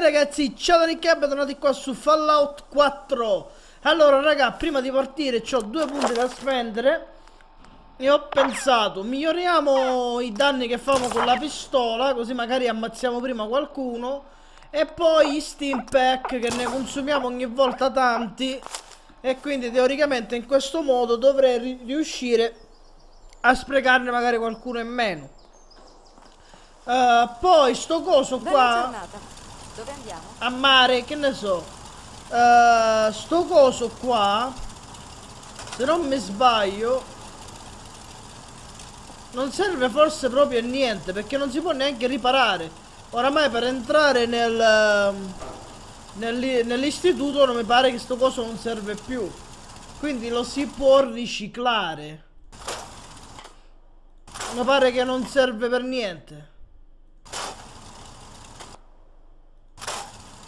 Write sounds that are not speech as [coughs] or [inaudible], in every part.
Ragazzi, ciao da Nick bentornati qua su Fallout 4 Allora raga, prima di partire ho due punti da spendere. E ho pensato, miglioriamo i danni che famo con la pistola Così magari ammazziamo prima qualcuno. E poi gli steam pack che ne consumiamo ogni volta tanti. E quindi teoricamente in questo modo dovrei riuscire a sprecarne magari qualcuno in meno. Uh, poi sto coso qua dove andiamo? A mare, che ne so. Uh, sto coso qua. Se non mi sbaglio. Non serve forse proprio a niente. Perché non si può neanche riparare. Oramai per entrare nel. nel nell'istituto non mi pare che sto coso non serve più. Quindi lo si può riciclare. Mi pare che non serve per niente.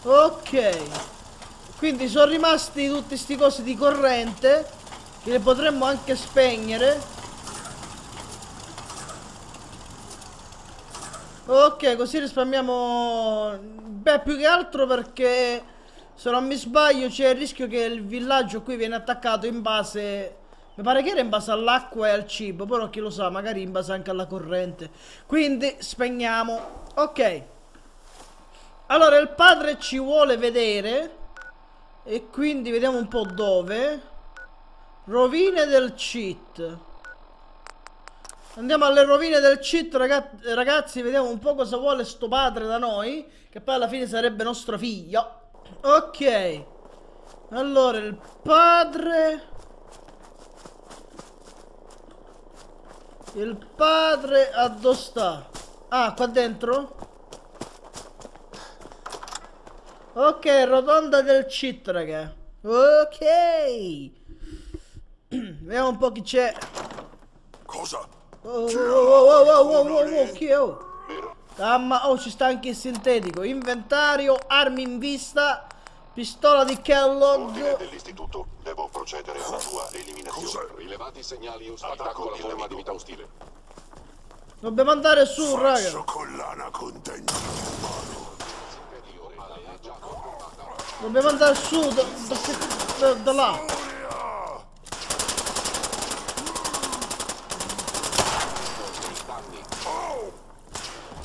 Ok. Quindi sono rimasti tutti questi cosi di corrente. Che le potremmo anche spegnere. Ok, così risparmiamo... Beh, più che altro perché... Se non mi sbaglio c'è il rischio che il villaggio qui viene attaccato in base... Mi pare che era in base all'acqua e al cibo, però chi lo sa, magari in base anche alla corrente. Quindi spegniamo. Ok. Allora, il padre ci vuole vedere. E quindi vediamo un po' dove. Rovine del cheat. Andiamo alle rovine del cheat, ragazzi, vediamo un po' cosa vuole sto padre da noi. Che poi alla fine sarebbe nostro figlio. Ok. Allora, il padre... Il padre a dove sta? Ah, qua dentro? Ok, rotonda del cheat, raga. Ok. [clears throat] Vediamo un po' chi c'è. Cosa? Oh, oh, oh, oh, oh, oh, oh, oh, chi è? Oh. Calma, oh, ci sta anche il sintetico. Inventario, armi in vista, pistola di Kellogg. dell'istituto, devo procedere alla tua eliminazione. Cosa? Rilevati segnali ostacolo alla forma di vita ostile. Dobbiamo andare su, raga. collana con denti in mano. Dobbiamo andare su da, da, da là.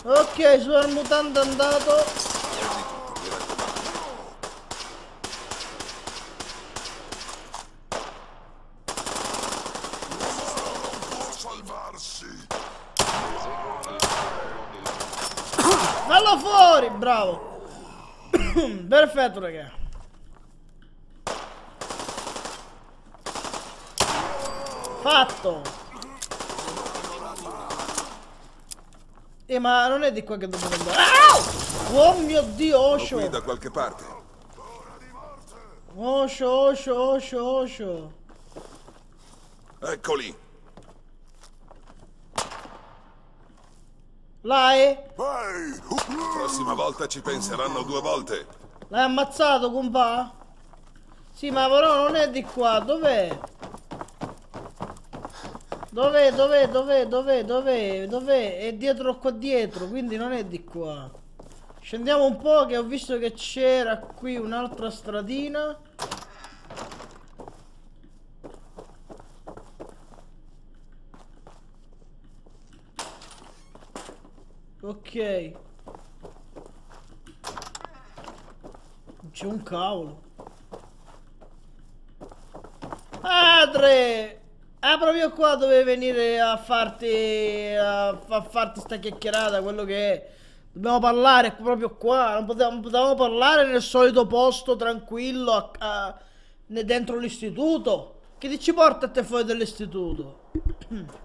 Ok, il mutante andato. [coughs] Perfetto, raga. Fatto. Eh, ma non è di qua che dobbiamo andare. Ah! Oh mio Dio, Osho. qui da qualche parte. Osho, Osho, Osho, Osho. Eccoli. Là è? Prossima volta ci penseranno due volte. L'hai ammazzato, compa? Sì, ma però non è di qua, dov'è? Dov'è, dov'è, dov'è, dov'è, dov'è, dov'è? È dietro qua dietro, quindi non è di qua. Scendiamo un po' che ho visto che c'era qui un'altra stradina. Ok. C'è un cavolo. Padre! Ah, proprio qua dove venire a farti. A, a farti sta chiacchierata, quello che è. Dobbiamo parlare proprio qua. Non potevamo, potevamo parlare nel solito posto tranquillo a, a, dentro l'istituto. Che ti ci porta a te fuori dall'istituto? [clears throat]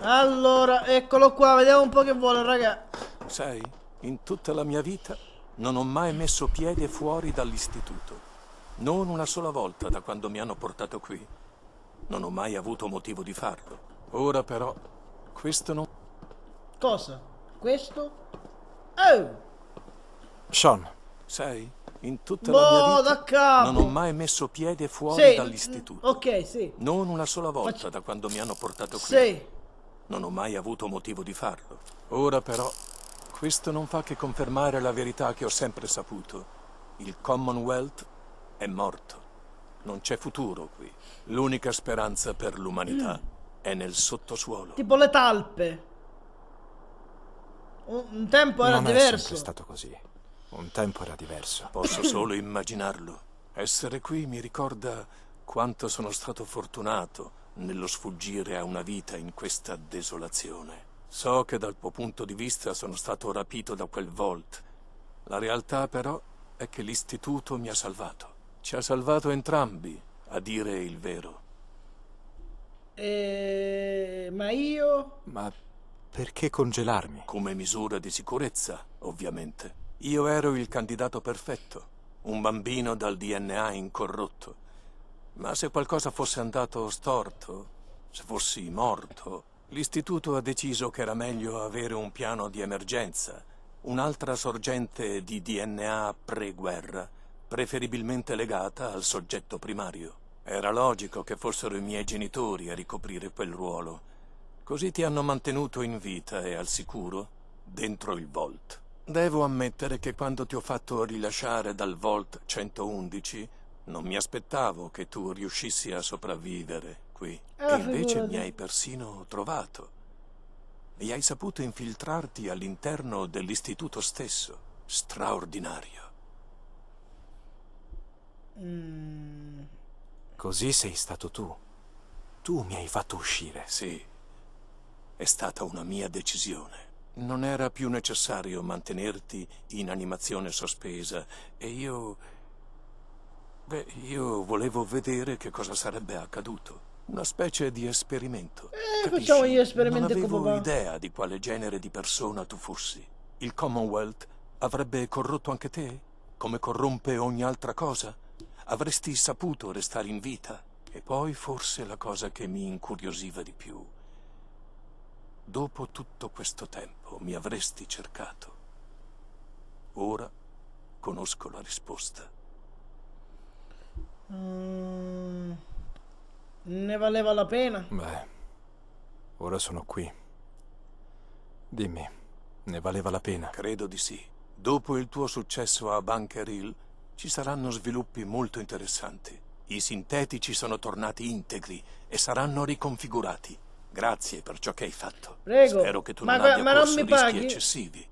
Allora, eccolo qua, vediamo un po' che vuole, raga. Sai, in tutta la mia vita non ho mai messo piede fuori dall'istituto. Non una sola volta da quando mi hanno portato qui. Non ho mai avuto motivo di farlo. Ora però, questo non... Cosa? Questo? Oh! Sean. Sai, in tutta boh, la mia boh, vita non ho mai messo piede fuori sì. dall'istituto. Ok, sì. Non una sola volta Faccio... da quando mi hanno portato qui. Sì. Non ho mai avuto motivo di farlo. Ora però, questo non fa che confermare la verità che ho sempre saputo. Il Commonwealth è morto. Non c'è futuro qui. L'unica speranza per l'umanità è nel sottosuolo. Tipo le talpe. Un, tempo era non è diverso. sempre stato così. Un tempo era diverso. Posso [clears throat] solo immaginarlo. Essere qui mi ricorda quanto sono stato fortunato nello sfuggire a una vita in questa desolazione. So che dal tuo punto di vista sono stato rapito da quel Volt. La realtà però è che l'istituto mi ha salvato. Ci ha salvato entrambi, a dire il vero. E... Ma io... Ma perché congelarmi? Come misura di sicurezza, ovviamente. Io ero il candidato perfetto, un bambino dal DNA incorrotto. Ma se qualcosa fosse andato storto, se fossi morto, l'istituto ha deciso che era meglio avere un piano di emergenza, un'altra sorgente di DNA pre-guerra, preferibilmente legata al soggetto primario. Era logico che fossero i miei genitori a ricoprire quel ruolo. Così ti hanno mantenuto in vita e al sicuro dentro il Volt. Devo ammettere che quando ti ho fatto rilasciare dal Volt 111 non mi aspettavo che tu riuscissi a sopravvivere qui. Ah, e invece figurati. mi hai persino trovato. E hai saputo infiltrarti all'interno dell'istituto stesso. Straordinario. Mm, Così sei stato tu. Tu mi hai fatto uscire. Sì, è stata una mia decisione. Non era più necessario mantenerti in animazione sospesa e io... Beh, io volevo vedere che cosa sarebbe accaduto. Una specie di esperimento. Eh, Capisci? facciamo gli esperimenti Non con avevo papà. idea di quale genere di persona tu fossi. Il Commonwealth avrebbe corrotto anche te? Come corrompe ogni altra cosa? Avresti saputo restare in vita? E poi forse la cosa che mi incuriosiva di più. Dopo tutto questo tempo mi avresti cercato. Ora conosco la risposta. Mm, ne valeva la pena? Beh, ora sono qui. Dimmi, ne valeva la pena? Credo di sì. Dopo il tuo successo a Bunker Hill ci saranno sviluppi molto interessanti. I sintetici sono tornati integri e saranno riconfigurati. Grazie per ciò che hai fatto. Prego. Spero che tu Ma non abbia ma non corso mi rischi paghi? eccessivi.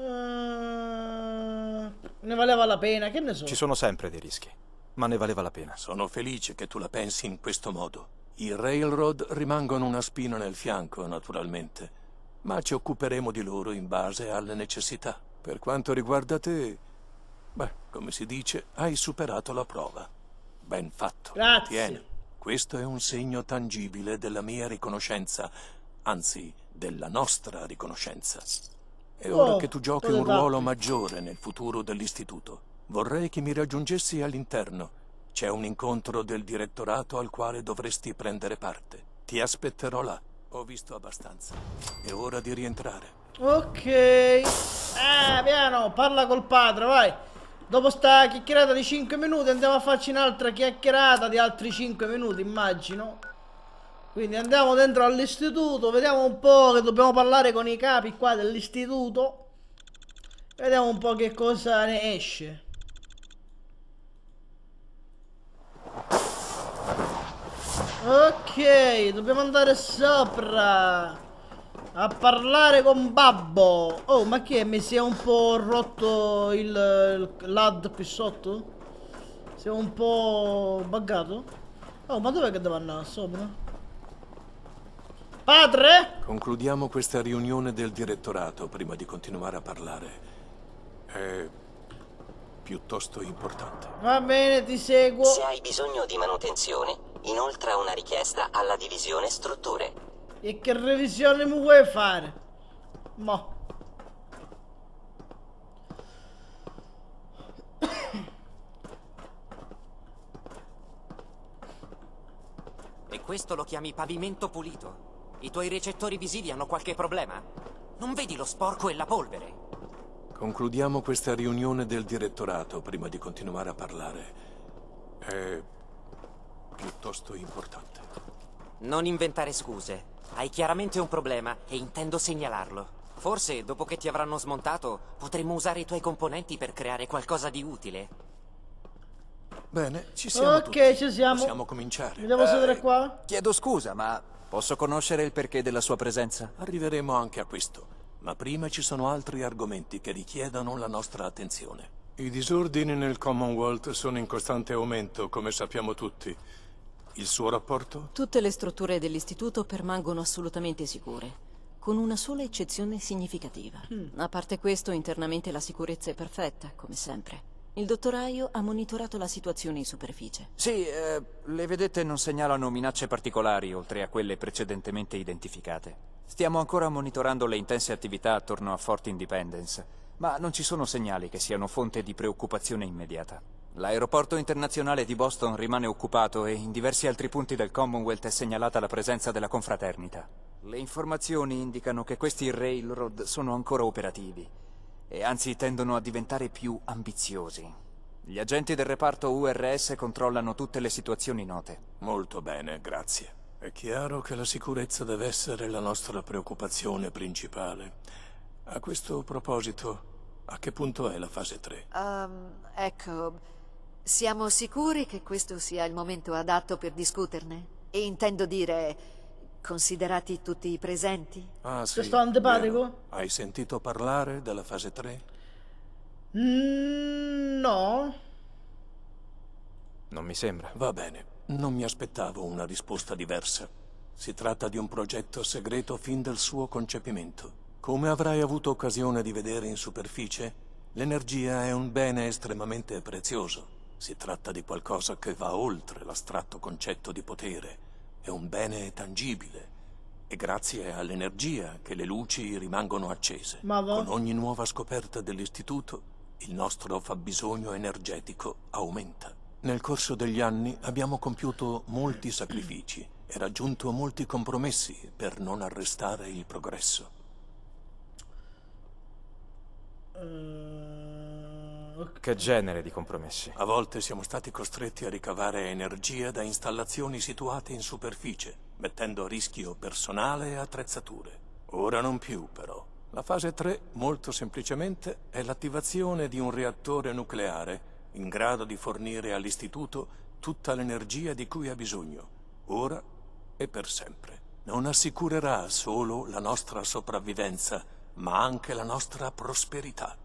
Eh, ne valeva la pena, che ne so. Ci sono sempre dei rischi, ma ne valeva la pena. Sono felice che tu la pensi in questo modo. I railroad rimangono una spina nel fianco, naturalmente, ma ci occuperemo di loro in base alle necessità. Per quanto riguarda te, beh, come si dice, hai superato la prova. Ben fatto. Grazie. Tieni. Questo è un segno tangibile della mia riconoscenza, anzi, della nostra riconoscenza. E ora Oh, che tu giochi un ruolo maggiore nel futuro dell'istituto, vorrei che mi raggiungessi all'interno. C'è un incontro del direttorato al quale dovresti prendere parte. Ti aspetterò là. Ho visto abbastanza. È ora di rientrare. Ok. Eh, piano, parla col padre, vai. Dopo sta chiacchierata di 5 minuti andiamo a farci un'altra chiacchierata di altri 5 minuti, immagino. Quindi andiamo dentro all'istituto, vediamo un po' che dobbiamo parlare con i capi qua dell'istituto. Vediamo un po' che cosa ne esce. Ok, dobbiamo andare sopra a parlare con Babbo. Oh, ma che è? Mi si è un po' rotto il, il LAD qui sotto? Si è un po' buggato? Oh, ma dov'è che devo andare sopra? Padre? Concludiamo questa riunione del direttorato prima di continuare a parlare. È piuttosto importante. Va bene, ti seguo. Se hai bisogno di manutenzione, inoltra una richiesta alla divisione strutture. E che revisione mi vuoi fare? Mo. E questo lo chiami pavimento pulito? I tuoi recettori visivi hanno qualche problema? Non vedi lo sporco e la polvere? Concludiamo questa riunione del direttorato prima di continuare a parlare. È piuttosto importante. Non inventare scuse. Hai chiaramente un problema e intendo segnalarlo. Forse, dopo che ti avranno smontato, potremmo usare i tuoi componenti per creare qualcosa di utile. Bene, ci siamo Ok, tutti. ci siamo. Possiamo cominciare. Mi devo sedere qua? Chiedo scusa, ma posso conoscere il perché della sua presenza? Arriveremo anche a questo. Ma prima ci sono altri argomenti che richiedono la nostra attenzione. I disordini nel Commonwealth sono in costante aumento, come sappiamo tutti. Il suo rapporto? Tutte le strutture dell'istituto permangono assolutamente sicure, con una sola eccezione significativa. A parte questo, internamente la sicurezza è perfetta, come sempre. Il dottoraio ha monitorato la situazione in superficie. Sì, eh, le vedette non segnalano minacce particolari oltre a quelle precedentemente identificate. Stiamo ancora monitorando le intense attività attorno a Fort Independence, ma non ci sono segnali che siano fonte di preoccupazione immediata. L'aeroporto internazionale di Boston rimane occupato e in diversi altri punti del Commonwealth è segnalata la presenza della confraternita. Le informazioni indicano che questi railroad sono ancora operativi e anzi tendono a diventare più ambiziosi. Gli agenti del reparto URS controllano tutte le situazioni note. Molto bene, grazie. È chiaro che la sicurezza deve essere la nostra preoccupazione principale. A questo proposito, a che punto è la fase 3? Ehm, ecco, siamo sicuri che questo sia il momento adatto per discuterne? E intendo dire, considerati tutti i presenti? Ah, sì. Sto antipatico? vero. Hai sentito parlare della fase 3? Mm, no. Non mi sembra. Va bene, non mi aspettavo una risposta diversa. Si tratta di un progetto segreto fin dal suo concepimento. Come avrai avuto occasione di vedere in superficie, l'energia è un bene estremamente prezioso. Si tratta di qualcosa che va oltre l'astratto concetto di potere. È un bene tangibile. E grazie all'energia che le luci rimangono accese. Ma. Con ogni nuova scoperta dell'istituto, il nostro fabbisogno energetico aumenta. Nel corso degli anni abbiamo compiuto molti sacrifici e raggiunto molti compromessi per non arrestare il progresso. Eh, Che genere di compromessi? A volte siamo stati costretti a ricavare energia da installazioni situate in superficie, mettendo a rischio personale e attrezzature. Ora non più, però. La fase 3, molto semplicemente, è l'attivazione di un reattore nucleare in grado di fornire all'istituto tutta l'energia di cui ha bisogno, ora e per sempre. Non assicurerà solo la nostra sopravvivenza, ma anche la nostra prosperità.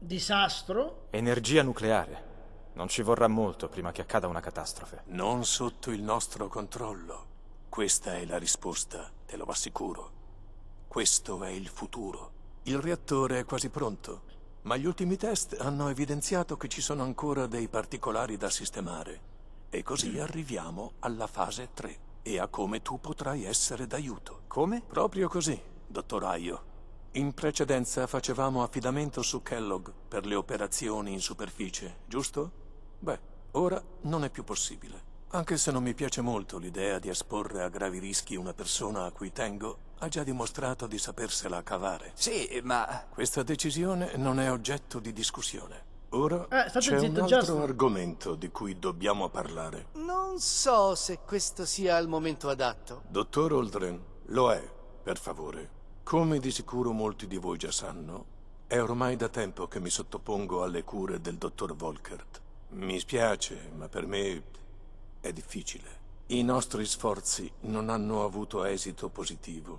Disastro? Energia nucleare. Non ci vorrà molto prima che accada una catastrofe. Non sotto il nostro controllo. Questa è la risposta, te lo assicuro. Questo è il futuro. Il reattore è quasi pronto, ma gli ultimi test hanno evidenziato che ci sono ancora dei particolari da sistemare. E così arriviamo alla fase 3 e a come tu potrai essere d'aiuto. Come? Proprio così, dottoraio. In precedenza facevamo affidamento su Kellogg per le operazioni in superficie, giusto? Beh, ora non è più possibile. Anche se non mi piace molto l'idea di esporre a gravi rischi una persona a cui tengo, ha già dimostrato di sapersela cavare. Sì, ma... Questa decisione non è oggetto di discussione. Ora Eh, state c'è un altro Justin. argomento di cui dobbiamo parlare. Non so se questo sia il momento adatto. Dottor Oldren, lo è, per favore. Come di sicuro molti di voi già sanno, è ormai da tempo che mi sottopongo alle cure del dottor Volkert. Mi spiace, ma per me è difficile. I nostri sforzi non hanno avuto esito positivo.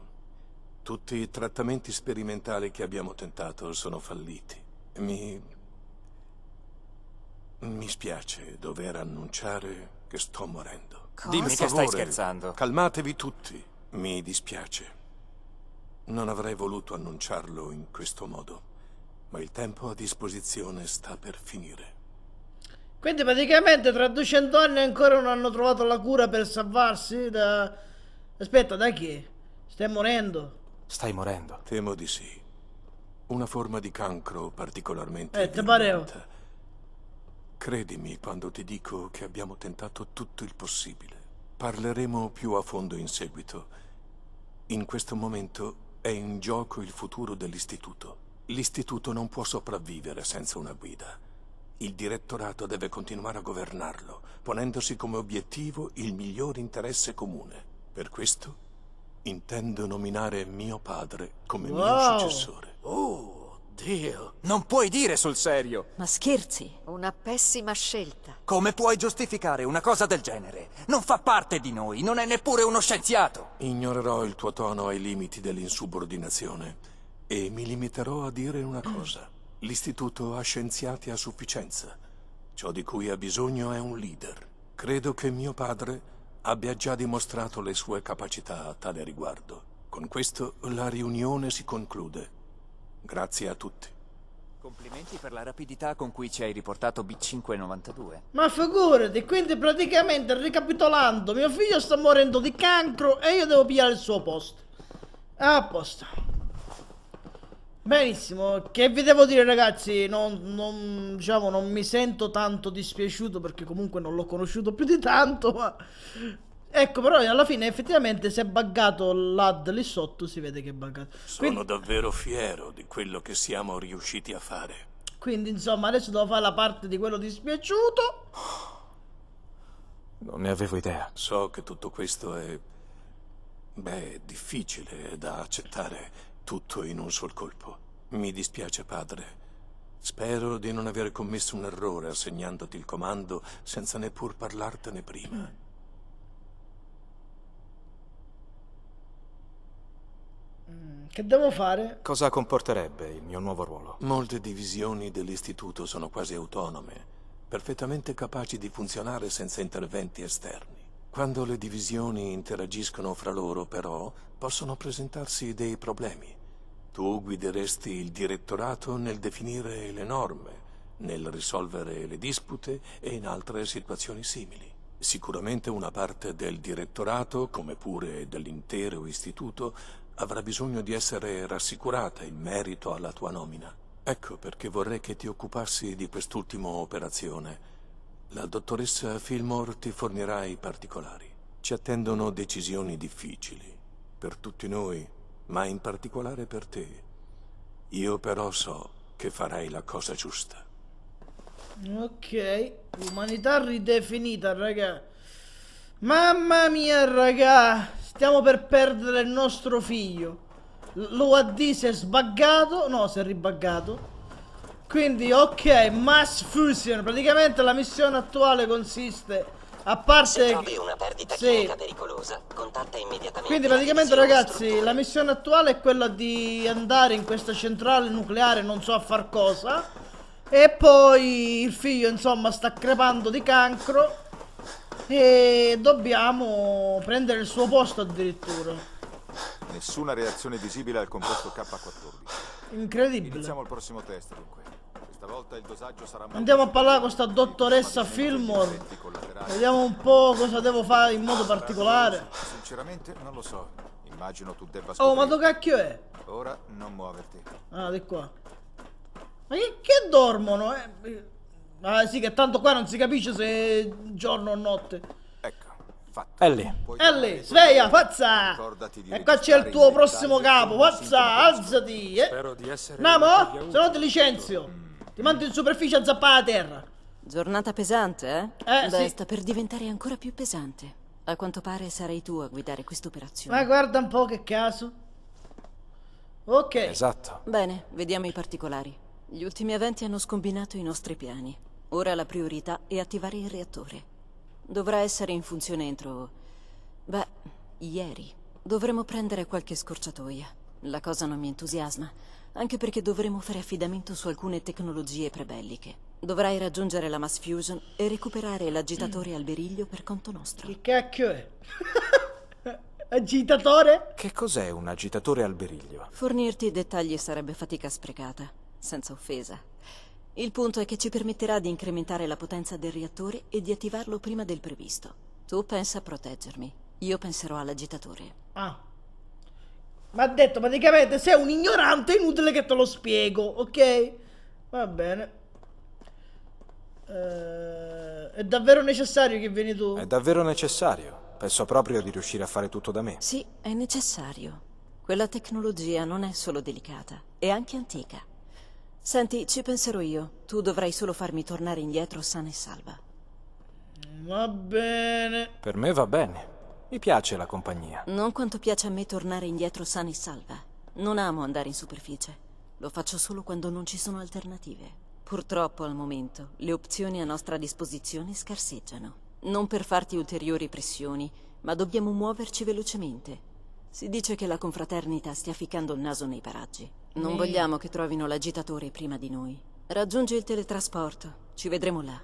Tutti i trattamenti sperimentali che abbiamo tentato sono falliti. Mi... Mi spiace dover annunciare che sto morendo. Dimmi che stai scherzando. Calmatevi tutti. Mi dispiace. Non avrei voluto annunciarlo in questo modo, ma il tempo a disposizione sta per finire. Quindi praticamente tra 200 anni ancora non hanno trovato la cura per salvarsi da... Aspetta, da chi? Stai morendo? Stai morendo. Temo di sì. Una forma di cancro particolarmente Eh, te pareva. Credimi quando ti dico che abbiamo tentato tutto il possibile. Parleremo più a fondo in seguito. In questo momento è in gioco il futuro dell'istituto. L'istituto non può sopravvivere senza una guida. Il direttorato deve continuare a governarlo, ponendosi come obiettivo il miglior interesse comune. Per questo intendo nominare mio padre come mio Wow. successore. Oh, Dio. Non puoi dire sul serio. Ma scherzi? Una pessima scelta. Come puoi giustificare una cosa del genere? Non fa parte di noi, non è neppure uno scienziato. Ignorerò il tuo tono ai limiti dell'insubordinazione e mi limiterò a dire una cosa. L'istituto ha scienziati a sufficienza. Ciò di cui ha bisogno è un leader. Credo che mio padre abbia già dimostrato le sue capacità a tale riguardo. Con questo la riunione si conclude. Grazie a tutti. Complimenti per la rapidità con cui ci hai riportato B592. Ma figurati, quindi praticamente ricapitolando, mio figlio sta morendo di cancro e io devo pigliare il suo posto. A posto. Benissimo, che vi devo dire ragazzi, non, non- diciamo, non mi sento tanto dispiaciuto perché comunque non l'ho conosciuto più di tanto, ma... Ecco, però alla fine effettivamente se è buggato l'ad lì sotto si vede che è buggato. Sono davvero fiero di quello che siamo riusciti a fare. Quindi insomma adesso devo fare la parte di quello dispiaciuto. Non ne avevo idea. So che tutto questo è... Beh, difficile da accettare tutto in un sol colpo. Mi dispiace, padre. Spero di non aver commesso un errore assegnandoti il comando senza neppur parlartene prima. Che devo fare? Cosa comporterebbe il mio nuovo ruolo? Molte divisioni dell'istituto sono quasi autonome, perfettamente capaci di funzionare senza interventi esterni. Quando le divisioni interagiscono fra loro, però, possono presentarsi dei problemi. Tu guideresti il direttorato nel definire le norme, nel risolvere le dispute e in altre situazioni simili. Sicuramente una parte del direttorato, come pure dell'intero istituto, avrà bisogno di essere rassicurata in merito alla tua nomina. Ecco perché vorrei che ti occupassi di quest'ultima operazione. La dottoressa Fillmore ti fornirà i particolari. Ci attendono decisioni difficili, per tutti noi, ma in particolare per te. Io però so che farai la cosa giusta. Ok, umanità ridefinita, raga. Mamma mia, raga. Stiamo per perdere il nostro figlio. L'UAD si è sbaggato. No, si è ribaggato. Quindi, ok, Mass Fusion. Praticamente la missione attuale consiste. A parte. trovi una perdita Sì. chimica pericolosa, contatta immediatamente Quindi praticamente ragazzi la missione attuale è quella di andare in questa centrale nucleare non so a far cosa e poi il figlio insomma sta crepando di cancro e dobbiamo prendere il suo posto addirittura. Nessuna reazione visibile al composto K14. Incredibile. Iniziamo il prossimo test, dunque. Questa volta il dosaggio sarà Andiamo a parlare con sta dottoressa Fillmore. Vediamo un po' cosa devo fare in modo particolare. Sinceramente non lo so. Immagino tu debba Oh, ma scoprire. dove cacchio è? Ora non muoverti. Ah, di qua. Ma che, che dormono? Eh? Ah, sì, che tanto qua non si capisce se è giorno o notte. Ecco, È lì. E lì, sveglia, forza! E qua c'è il tuo prossimo capo, forza, alzati! Eh? Spero di essere Namo, se no ti licenzio. Ti mando in superficie a zappare a terra. Giornata pesante, eh? Eh, Beh, sì. sta per diventare ancora più pesante. A quanto pare sarai tu a guidare quest'operazione. Ma guarda un po' che caso. Ok. Esatto. Bene, vediamo i particolari. Gli ultimi eventi hanno scombinato i nostri piani. Ora la priorità è attivare il reattore. Dovrà essere in funzione entro... Beh, ieri. Dovremo prendere qualche scorciatoia. La cosa non mi entusiasma, anche perché dovremo fare affidamento su alcune tecnologie prebelliche. Dovrai raggiungere la Mass Fusion e recuperare l'agitatore al beriglio per conto nostro. Che cacchio è? [laughs] Agitatore? Che cos'è un agitatore al beriglio? Fornirti i dettagli sarebbe fatica sprecata, senza offesa. Il punto è che ci permetterà di incrementare la potenza del reattore e di attivarlo prima del previsto. Tu pensa a proteggermi, io penserò all'agitatore. Ah. Ma ha detto praticamente sei un ignorante, è inutile che te lo spiego, ok? Va bene. Eh, è davvero necessario che vieni tu? È davvero necessario. Penso proprio di riuscire a fare tutto da me. Sì, è necessario. Quella tecnologia non è solo delicata, è anche antica. Senti, ci penserò io. Tu dovrai solo farmi tornare indietro sana e salva. Va bene. Per me va bene. Mi piace la compagnia. Non quanto piace a me tornare indietro sana e salva. Non amo andare in superficie. Lo faccio solo quando non ci sono alternative. Purtroppo al momento le opzioni a nostra disposizione scarseggiano. Non per farti ulteriori pressioni, ma dobbiamo muoverci velocemente. Si dice che la confraternita stia ficcando il naso nei paraggi. Non Mm. vogliamo che trovino l'agitatore prima di noi. Raggiungi il teletrasporto. Ci vedremo là.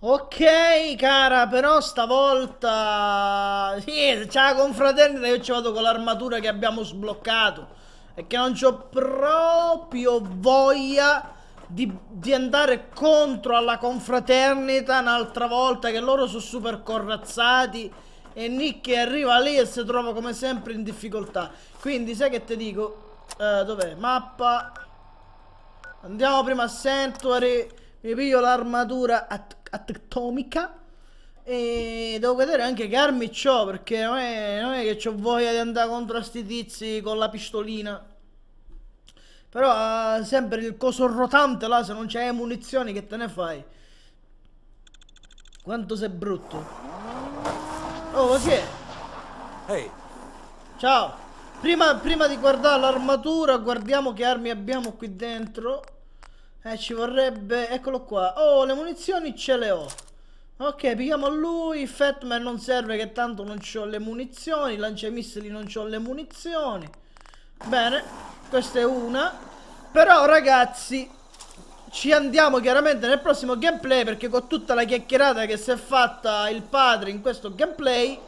Ok, cara, però stavolta... Sì, c'è la confraternita io ci vado con l'armatura che abbiamo sbloccato. E che non c'ho proprio voglia di, di andare contro alla confraternita un'altra volta che loro sono super corazzati e Nick arriva lì e si trova come sempre in difficoltà. Quindi sai che ti dico? Eh, dov'è? Mappa. Andiamo prima a Sanctuary. Mi piglio l'armatura at- atomica. E devo vedere anche che armi c'ho. Perché non è, non è che ho voglia di andare contro a sti tizi con la pistolina. Però eh, sempre il coso rotante là. Se non c'hai munizioni, che te ne fai? Quanto sei brutto. Oh, che? è? Ehi, Ciao. Prima, prima di guardare l'armatura, guardiamo che armi abbiamo qui dentro. Eh, ci vorrebbe... Eccolo qua. Oh, le munizioni ce le ho. Ok, pigliamo lui. Fatman non serve che tanto non ho le munizioni. Lanciamissili non ho le munizioni. Bene, questa è una. Però, ragazzi, ci andiamo chiaramente nel prossimo gameplay perché con tutta la chiacchierata che si è fatta il padre in questo gameplay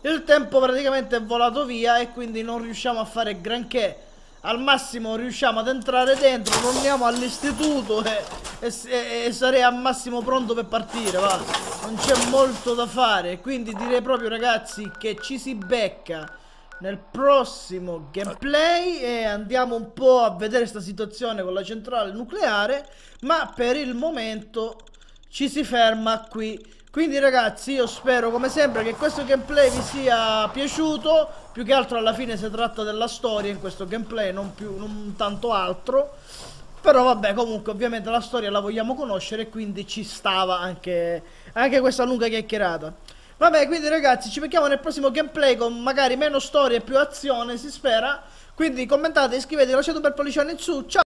il tempo praticamente è volato via e quindi non riusciamo a fare granché. Al massimo riusciamo ad entrare dentro torniamo all'istituto e, e- e- e sarei al massimo pronto per partire va. Non c'è molto da fare quindi direi proprio ragazzi che ci si becca nel prossimo gameplay e andiamo un po' a vedere questa situazione con la centrale nucleare ma per il momento ci si ferma qui. Quindi ragazzi io spero come sempre che questo gameplay vi sia piaciuto. Più che altro alla fine si tratta della storia in questo gameplay non, più, non tanto altro. Però vabbè comunque ovviamente la storia la vogliamo conoscere quindi ci stava anche, anche questa lunga chiacchierata Vabbè, quindi ragazzi, ci becchiamo nel prossimo gameplay con magari meno storia e più azione, si spera. Quindi commentate, iscrivetevi, lasciate un bel pollicione in su. Ciao!